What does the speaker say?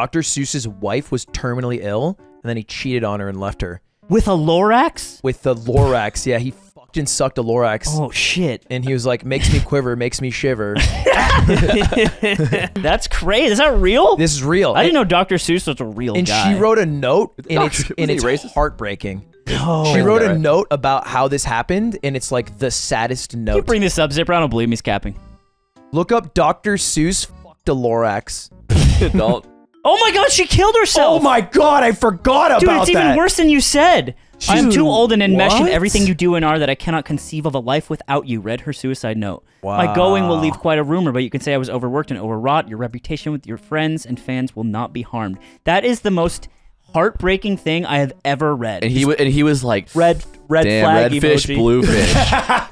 Dr. Seuss's wife was terminally ill, and then he cheated on her and left her With a Lorax? with the Lorax. Yeah, he fucked and sucked a Lorax. Oh shit. And he was like, makes me quiver, makes me shiver. That's crazy. Is that real? This is real. I didn't know Dr. Seuss was a real and guy. she wrote a note, and Dr. it's and it's racist? heartbreaking. Oh, She wrote a right. note about how this happened, and it's like the saddest Can you note. bring this up, Zipper? I don't believe me. He's capping. Look up Dr. Seuss fucked a Lorax. Don't. Oh my god, she killed herself. Oh my god, I forgot Dude, about that! Dude, it's even worse than you said. I am too old and enmeshed in everything you do and are that I cannot conceive of a life without you. Read her suicide note. Wow. My going will leave quite a rumor, but you can say I was overworked and overwrought. Your reputation with your friends and fans will not be harmed. That is the most heartbreaking thing I have ever read. And he wa- and he was like red red Damn, flag red fish, blue fish.